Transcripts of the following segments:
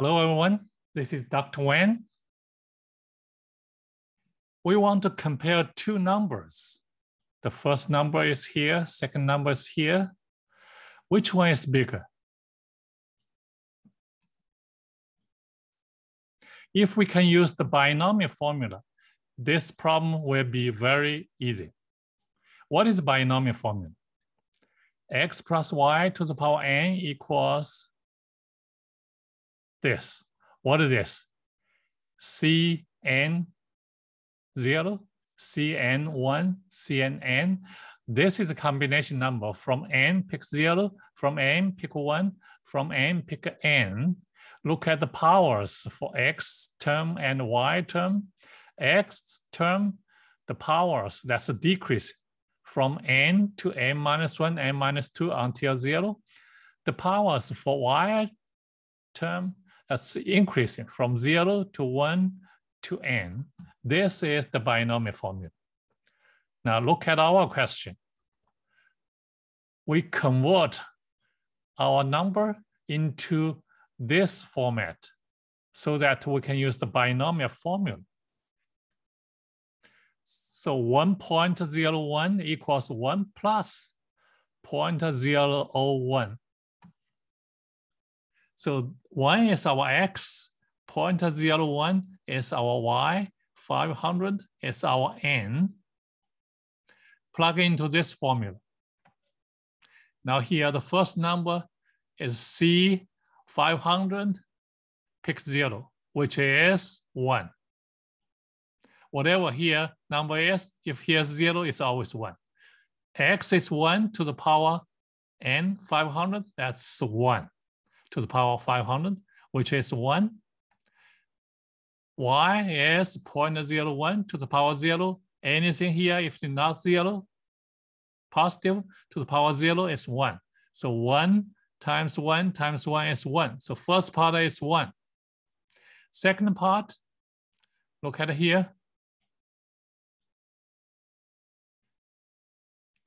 Hello, everyone. This is Dr. Wang. We want to compare two numbers. The first number is here, second number is here. Which one is bigger? If we can use the binomial formula, this problem will be very easy. What is binomial formula? x plus y to the power n equals this. What is this? Cn 0, Cn1, Cnn. This is a combination number from n pick 0, from n pick 1, from n pick n. Look at the powers for x term and y term. x term, the powers, that's a decrease from n to n minus 1, n minus 2 until 0. The powers for y term, that's increasing from 0 to 1 to n. This is the binomial formula. Now look at our question. We convert our number into this format so that we can use the binomial formula. So 1.01 equals 1 plus 0.001. So 1 is our x, 0.01 is our y, 500 is our n. Plug into this formula. Now here, the first number is C 500, pick zero, which is one whatever here number is, if here's zero, it's always one. X is one to the power n 500, that's one to the power of 500, which is one. Y is 0.01 to the power zero. Anything here, if it's not zero, positive to the power zero is one. So one times one times one is one. So first part is one. Second part, look at here.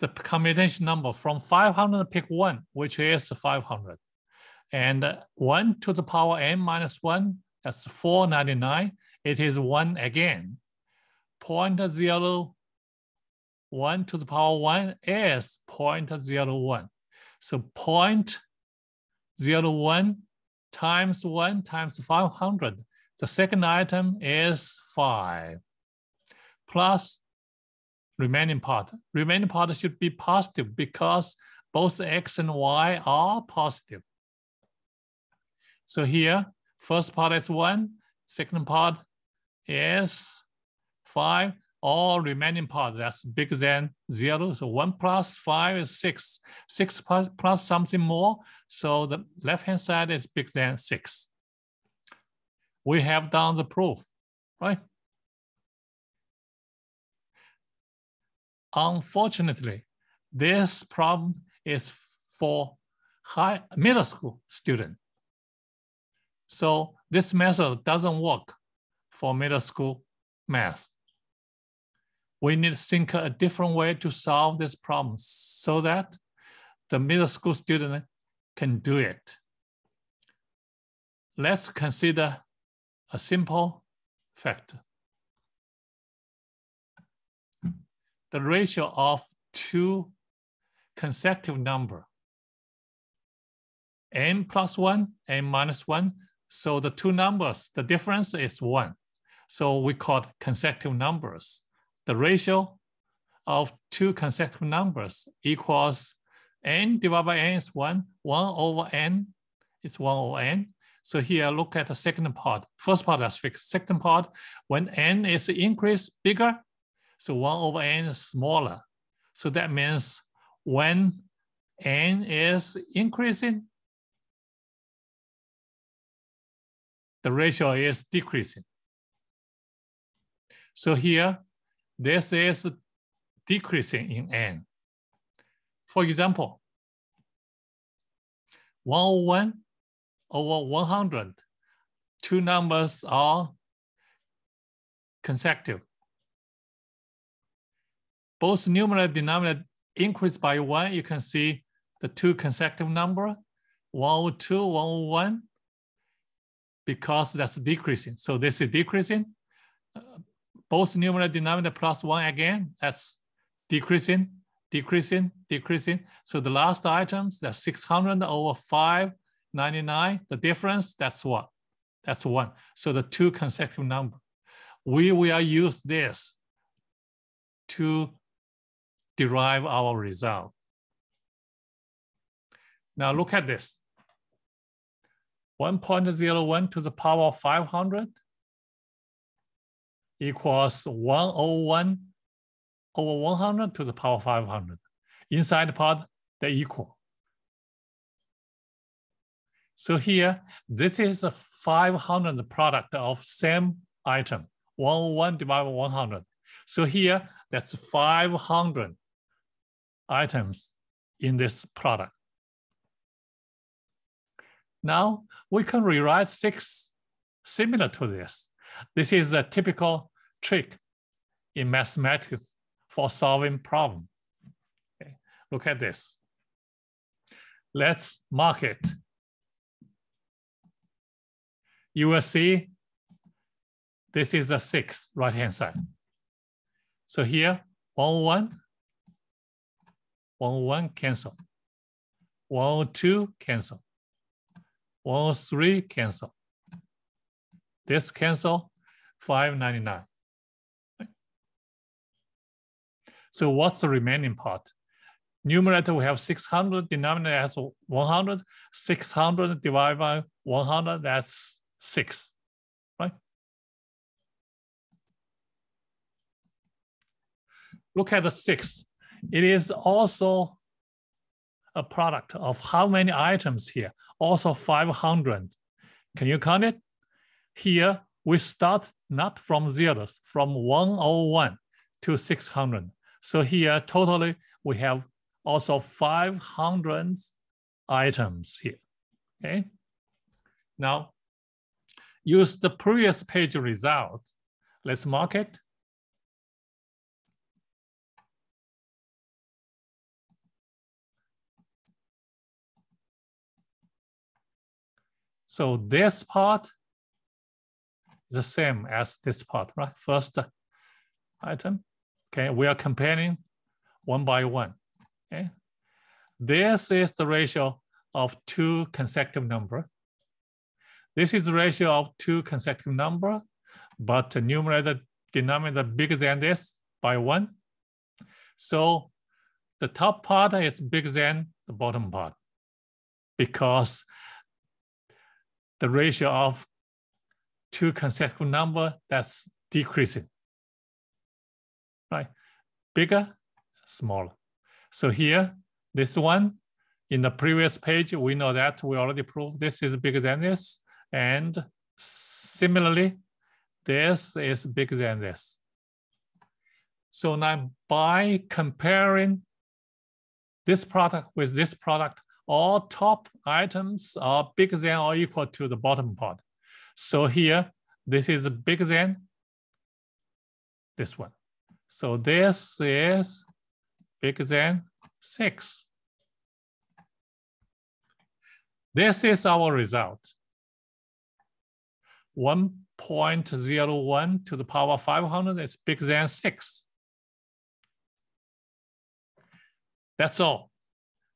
the combination number from 500 pick one, which is 500. And one to the power n minus one, that's 499. It is one again. 0.0 1 to the power 1 is 0.01. So 0.01 times 1 times 500. The second item is 5 plus remaining part. Remaining part should be positive because both x and y are positive. So here, first part is one, second part is five, all remaining part that's bigger than zero. So one plus five is six, six plus, plus something more. So the left-hand side is bigger than six. We have done the proof, right? Unfortunately, this problem is for high middle school student. So this method doesn't work for middle school math. We need to think a different way to solve this problem so that the middle school student can do it. Let's consider a simple factor. the ratio of two consecutive number, n plus one, n minus one. So the two numbers, the difference is one. So we call consecutive numbers. The ratio of two consecutive numbers equals n divided by n is one, one over n is one over n. So here, look at the second part. First part is fixed. Second part, when n is increased bigger, so 1 over n is smaller. So that means when n is increasing, the ratio is decreasing. So here, this is decreasing in n. For example, 101 over 100, two numbers are consecutive both numerator and denominator increase by one, you can see the two consecutive number, 102, 101, because that's decreasing. So this is decreasing. Uh, both numerator denominator plus one again, that's decreasing, decreasing, decreasing. So the last items, that's 600 over 599. The difference, that's what? That's one. So the two consecutive number. We will use this to derive our result. Now look at this. 1.01 to the power of 500 equals 101 over 100 to the power 500. Inside the part, they equal. So here, this is a 500 product of same item, 101 divided by 100. So here, that's 500 items in this product. Now we can rewrite six similar to this. This is a typical trick in mathematics for solving problem. Okay. Look at this. Let's mark it. You will see this is a six right-hand side. So here, one, one, one, one cancel. One, two cancel. One, three cancel. This cancel, 599. So what's the remaining part? Numerator, we have 600, denominator has 100. 600 divided by 100, that's 6, right? Look at the 6. It is also a product of how many items here? Also 500. Can you count it? Here, we start not from zeros, from 101 to 600. So here, totally, we have also 500 items here, okay? Now, use the previous page result. Let's mark it. So this part is the same as this part, right? First item. Okay, we are comparing one by one. Okay, this is the ratio of two consecutive number. This is the ratio of two consecutive number, but the numerator denominator bigger than this by one. So the top part is bigger than the bottom part because the ratio of two consecutive number that's decreasing right? Bigger, smaller. So here, this one, in the previous page, we know that we already proved this is bigger than this. And similarly, this is bigger than this. So now by comparing this product with this product, all top items are bigger than or equal to the bottom part. So here, this is bigger than this one. So this is bigger than six. This is our result. 1.01 to the power 500 is bigger than six. That's all.